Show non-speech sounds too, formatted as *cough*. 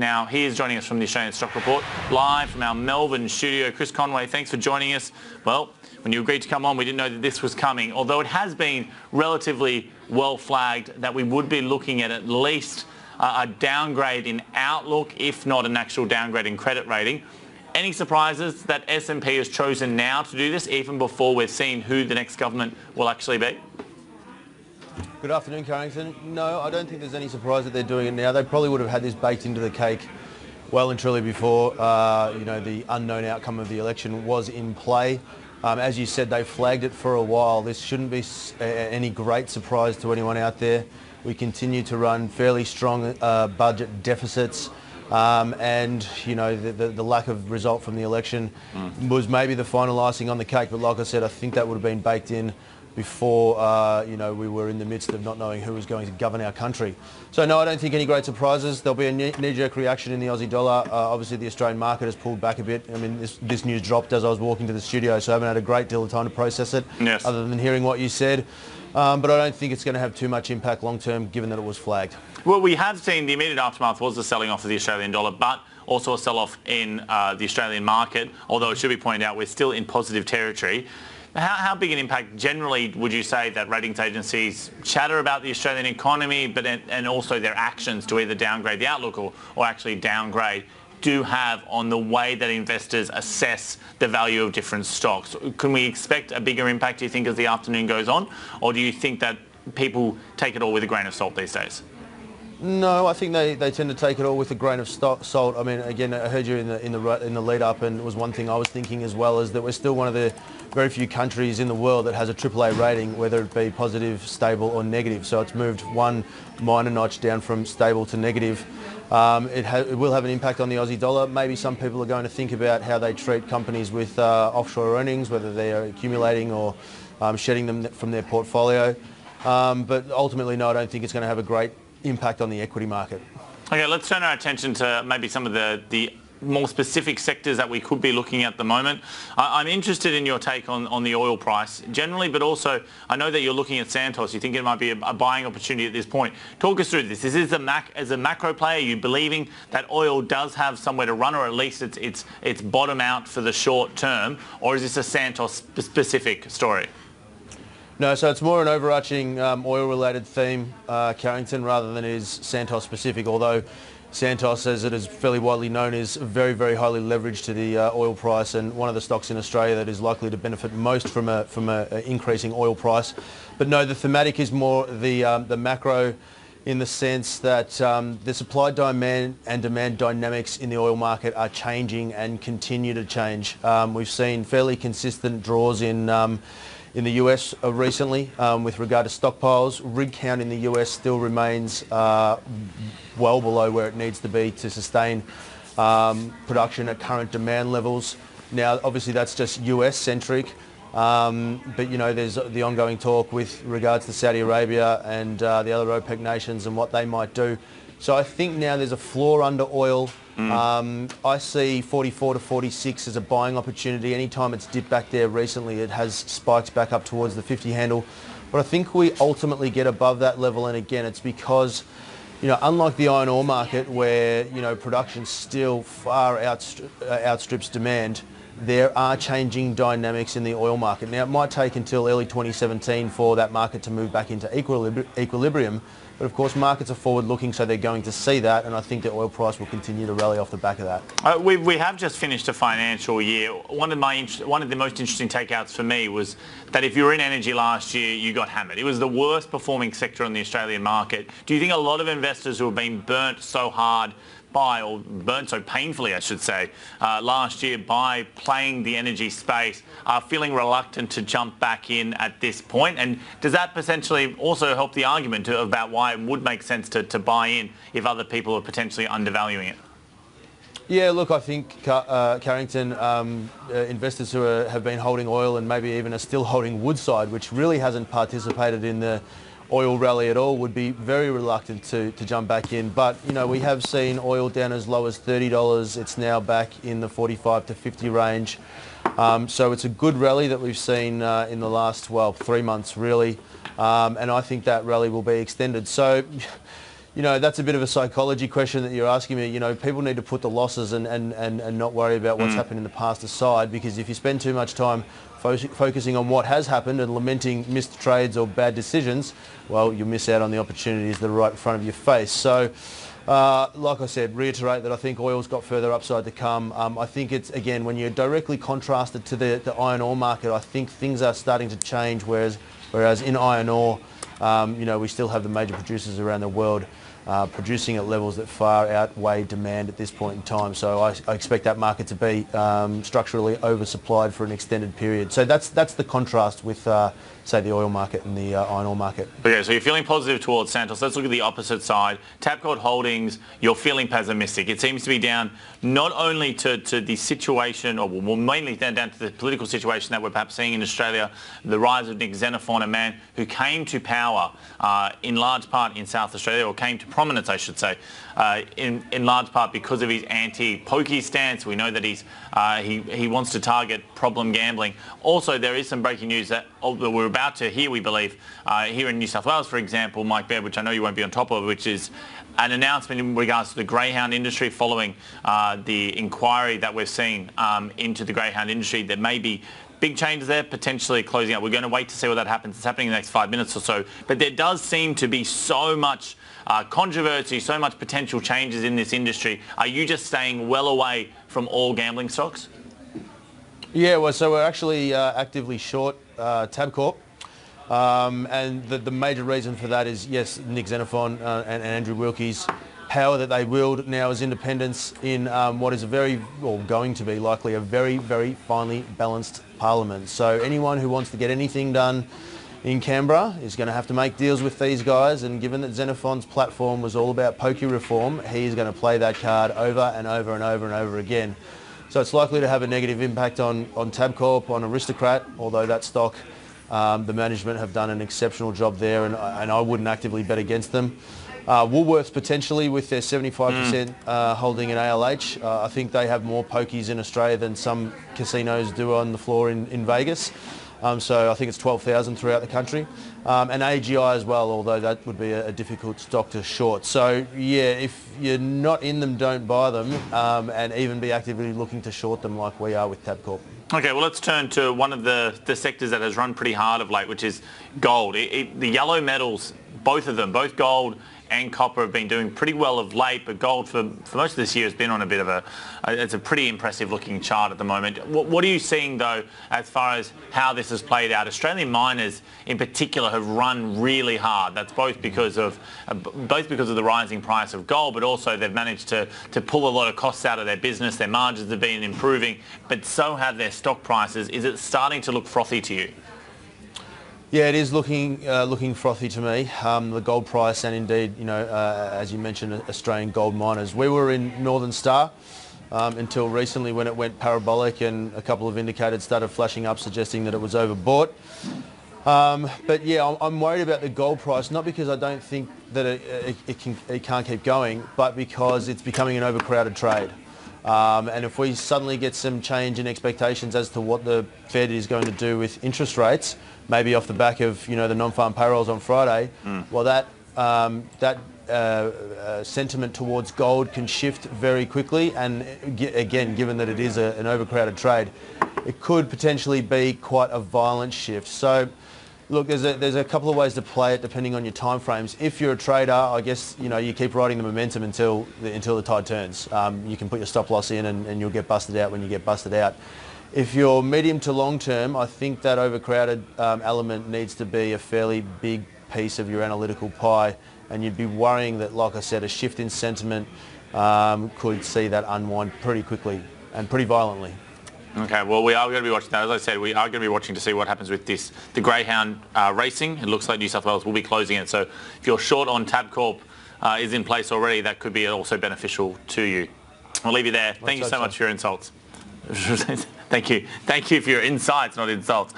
Now, he is joining us from the Australian Stock Report, live from our Melbourne studio. Chris Conway, thanks for joining us. Well, when you agreed to come on, we didn't know that this was coming, although it has been relatively well flagged that we would be looking at at least a downgrade in outlook, if not an actual downgrade in credit rating. Any surprises that S&P has chosen now to do this, even before we've seen who the next government will actually be? Good afternoon, Carrington. No, I don't think there's any surprise that they're doing it now. They probably would have had this baked into the cake well and truly before, uh, you know, the unknown outcome of the election was in play. Um, as you said, they flagged it for a while. This shouldn't be any great surprise to anyone out there. We continue to run fairly strong uh, budget deficits. Um, and you know the, the, the, lack of result from the election mm. was maybe the final icing on the cake. But like I said, I think that would have been baked in before uh, you know we were in the midst of not knowing who was going to govern our country. So no, I don't think any great surprises. There'll be a knee-jerk reaction in the Aussie dollar. Uh, obviously, the Australian market has pulled back a bit. I mean, this, this, news dropped as I was walking to the studio, so I haven't had a great deal of time to process it, yes. other than hearing what you said. Um, but I don't think it's going to have too much impact long term, given that it was flagged. Well, we have seen the immediate aftermath was the selling off of the Australian dollar, but also a sell-off in uh, the Australian market. Although it should be pointed out, we're still in positive territory. How, how, big an impact generally would you say that ratings agencies chatter about the Australian economy, but and also their actions to either downgrade the outlook or, or actually downgrade do have on the way that investors assess the value of different stocks? Can we expect a bigger impact, do you think, as the afternoon goes on? Or do you think that people take it all with a grain of salt these days? No, I think they, they tend to take it all with a grain of salt. I mean, again, I heard you in the in the in the lead up, and it was one thing I was thinking as well is that we're still one of the very few countries in the world that has a AAA rating, whether it be positive, stable, or negative. So it's moved one minor notch down from stable to negative. Um, it, it, will have an impact on the Aussie dollar. Maybe some people are going to think about how they treat companies with uh, offshore earnings, whether they are accumulating or um, shedding them from their portfolio. Um, but ultimately, no, I don't think it's going to have a great impact on the equity market. Okay, let's turn our attention to maybe some of the, the more specific sectors that we could be looking at the moment. I, am interested in your take on, on the oil price generally, but also I know that you're looking at Santos. You think it might be a, a buying opportunity at this point. Talk us through this. Is this a mac, as a macro player, are you believing that oil does have somewhere to run or at least it's, it's, it's bottom out for the short term or is this a Santos specific story? No, so it's more an overarching um, oil-related theme, uh, Carrington, rather than is Santos specific, although Santos, as it is fairly widely known, is very, very highly leveraged to the uh, oil price and one of the stocks in Australia that is likely to benefit most from a, from a, a increasing oil price. But no, the thematic is more the, um, the macro in the sense that um, the supply demand and demand dynamics in the oil market are changing and continue to change. Um, we've seen fairly consistent draws in um, in the US uh, recently um, with regard to stockpiles. Rig count in the US still remains uh, well below where it needs to be to sustain um, production at current demand levels. Now, obviously, that's just US centric. Um, but you know, there's the ongoing talk with regards to Saudi Arabia and uh, the other OPEC nations and what they might do. So I think now there's a floor under oil. Mm. Um, I see 44 to 46 as a buying opportunity. Anytime it's dipped back there recently, it has spiked back up towards the 50 handle. But I think we ultimately get above that level, and again, it's because, you know, unlike the iron ore market where you know production still far outstri- outstrips demand, there are changing dynamics in the oil market. Now, it might take until early 2017 for that market to move back into equilibri- equilibrium. But of course, markets are forward-looking, so they're going to see that, and I think the oil price will continue to rally off the back of that. Uh, we, we have just finished a financial year. One of my one of the most interesting takeouts for me was that if you were in energy last year, you got hammered. It was the worst performing sector on the Australian market. Do you think a lot of investors who have been burnt so hard by, or burnt so painfully, I should say, uh, last year by playing the energy space are feeling reluctant to jump back in at this point? And does that potentially also help the argument about why it would make sense to, to buy in if other people are potentially undervaluing it? Yeah, look, I think uh, Carrington um, uh, investors who are, have been holding oil and maybe even are still holding Woodside, which really hasn't participated in the oil rally at all would be very reluctant to, to jump back in. But, you know, we have seen oil down as low as $30. It's now back in the 45 to 50 range. Um, so it's a good rally that we've seen uh, in the last, well, three months really. Um, and I think that rally will be extended. So, you know, that's a bit of a psychology question that you're asking me. You know, people need to put the losses and, and, and, and not worry about what's happened in the past aside because if you spend too much time fo- focusing on what has happened and lamenting missed trades or bad decisions, well, you'll miss out on the opportunities that are right in front of your face. So, uh, like I said, reiterate that I think oil's got further upside to come. Um, I think it's, again, when you're directly contrasted to the, the iron ore market, I think things are starting to change, whereas, whereas in iron ore, um, you know, we still have the major producers around the world uh, producing at levels that far outweigh demand at this point in time. So I, I expect that market to be um, structurally oversupplied for an extended period. So that's that's the contrast with, uh, say, the oil market and the uh, iron ore market. Okay, so you're feeling positive towards Santos. Let's look at the opposite side. Tabcorp Holdings, you're feeling pessimistic. It seems to be down not only to, to the situation, or well, mainly down, down to the political situation that we're perhaps seeing in Australia, the rise of Nick Xenophon, a man who came to power uh, in large part in South Australia, or came to prominence, I should say, uh, in, in large part because of his anti-pokey stance. We know that he's, uh, he, he wants to target problem gambling. Also, there is some breaking news that, oh, that we're about to hear, we believe, uh, here in New South Wales, for example, Mike Baird, which I know you won't be on top of, which is an announcement in regards to the greyhound industry following uh, the inquiry that we've seen um, into the greyhound industry. There may be big changes there, potentially closing out. We're going to wait to see what that happens. It's happening in the next five minutes or so. But there does seem to be so much uh, controversy, so much potential changes in this industry. Are you just staying well away from all gambling stocks? Yeah, well, so we're actually uh, actively short uh, Tabcorp. Um, and the, the major reason for that is, yes, Nick Xenophon uh, and, and Andrew Wilkie's power that they wield now as independents in um, what is a very, or going to be likely, a very, very finely balanced parliament. So anyone who wants to get anything done in Canberra is going to have to make deals with these guys and given that Xenophon's platform was all about pokey reform, he is going to play that card over and over and over and over again. So it's likely to have a negative impact on, on Tabcorp, on Aristocrat, although that stock, um, the management have done an exceptional job there and, and I wouldn't actively bet against them. Uh, Woolworths potentially with their 75% uh, holding in ALH. Uh, I think they have more pokies in Australia than some casinos do on the floor in, in Vegas. Um, so I think it's 12,000 throughout the country. Um, and AGI as well, although that would be a, a, difficult stock to short. So yeah, if you're not in them, don't buy them um, and even be actively looking to short them like we are with Tabcorp. Okay, well, let's turn to one of the, the sectors that has run pretty hard of late, which is gold. It, it, the yellow metals, both of them, both gold and copper have been doing pretty well of late, but gold for, for most of this year has been on a bit of a, it's a pretty impressive looking chart at the moment. What, what, are you seeing though as far as how this has played out? Australian miners in particular have run really hard. That's both because of, both because of the rising price of gold, but also they've managed to, to pull a lot of costs out of their business. Their margins have been improving, but so have their stock prices. Is it starting to look frothy to you? Yeah, it is looking uh, looking frothy to me. Um, the gold price and indeed, you know, uh, as you mentioned, Australian gold miners. We were in Northern Star um, until recently when it went parabolic and a couple of indicators started flashing up suggesting that it was overbought. Um, but yeah, I'm, worried about the gold price, not because I don't think that it, it, it, can, it can't keep going, but because it's becoming an overcrowded trade. Um, and if we suddenly get some change in expectations as to what the Fed is going to do with interest rates, maybe off the back of you know the non-farm payrolls on Friday, mm. well that um, that uh, uh, sentiment towards gold can shift very quickly. And again, given that it is a, an overcrowded trade, it could potentially be quite a violent shift. So. Look, there's a, there's a couple of ways to play it depending on your time frames. If you're a trader, I guess you know you keep riding the momentum until the, until the tide turns. Um, you can put your stop loss in and, and you'll get busted out when you get busted out. If you're medium to long term, I think that overcrowded um, element needs to be a fairly big piece of your analytical pie and you'd be worrying that, like I said, a shift in sentiment um, could see that unwind pretty quickly and pretty violently. Okay, well, we are going to be watching that. As I said, we are going to be watching to see what happens with this. The Greyhound uh, racing, it looks like New South Wales will be closing it. So if you're short on Tabcorp uh, is in place already, that could be also beneficial to you. I'll leave you there. Thank you so much for your insults. *laughs* Thank you. Thank you for your insights, not insults.